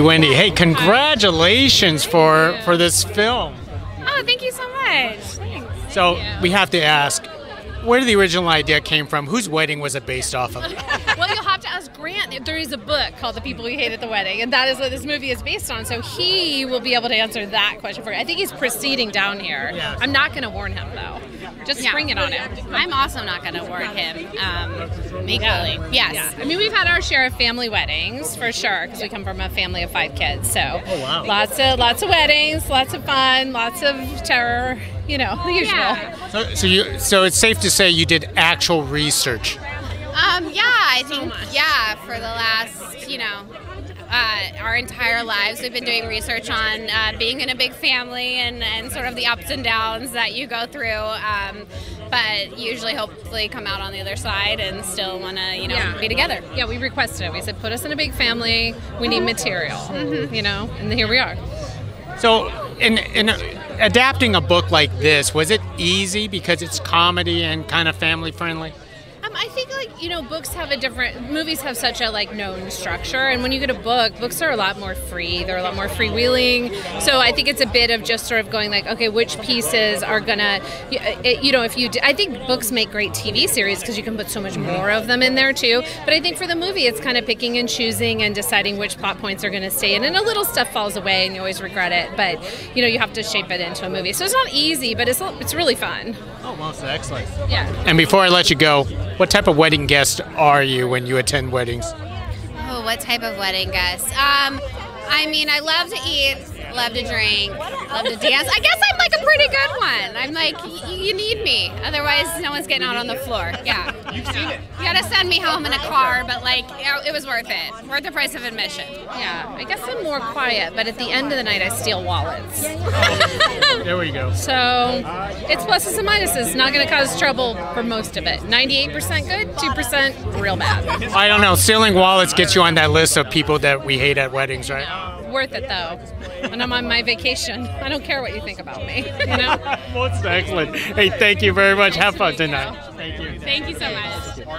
Wendy, hey, congratulations for for this film. Oh, thank you so much. Thanks. So we have to ask, where did the original idea came from? Whose wedding was it based off of? well, you'll have to ask Grant. There is a book called The People We Hate at the Wedding, and that is what this movie is based on. So he will be able to answer that question for you. I think he's proceeding down here. I'm not going to warn him, though. Just Yeah. spring it on him. I'm also not going to warn him um, equally. Yes. Yeah. I mean, we've had our share of family weddings for sure because we come from a family of five kids. So Oh, wow. lots of lots of weddings, lots of fun, lots of terror. You know, the usual. Yeah. So, so you so it's safe to say you did actual research. Um, yeah, I think, yeah, for the last, you know, uh, our entire lives, we've been doing research on uh, being in a big family and, and sort of the ups and downs that you go through. Um, but usually, hopefully, come out on the other side and still want to, you know, Yeah. be together. Yeah, we requested it. We said, put us in a big family. We need material. You know, and here we are. So in in adapting a book like this, was it easy because it's comedy and kind of family friendly? Um, I think like you know, books have a different. Movies have such a like known structure, and when you get a book, books are a lot more free. They're a lot more freewheeling. So I think it's a bit of just sort of going like, okay, which pieces are gonna, you know, if you. I think books make great TV series because you can put so much more of them in there too. But I think for the movie, it's kind of picking and choosing and deciding which plot points are going to stay in, and a little stuff falls away, and you always regret it. But you know, you have to shape it into a movie. So it's not easy, but it's it's really fun. Oh, most excellent. Yeah. And before I let you go, what type of wedding guest are you when you attend weddings? Oh, what type of wedding guest? Um, I mean, I love to eat, love to drink, love to dance. I guess I'm pretty good one. I'm like, you need me, otherwise no one's getting out on the floor. Yeah. You've seen it. You gotta send me home in a car, but like, it was worth it. Worth the price of admission. Yeah, I guess I'm more quiet, but at the end of the night, I steal wallets. There we go. So it's pluses and minuses. Not going to cause trouble for most of it. 98% good, 2% real bad. I don't know. Stealing wallets gets you on that list of people that we hate at weddings, right? Worth it though. When I'm on my vacation, I don't care what you think about me. You know. Most excellent. Hey, thank you very much. Have fun tonight. Thank you. Thank you so much.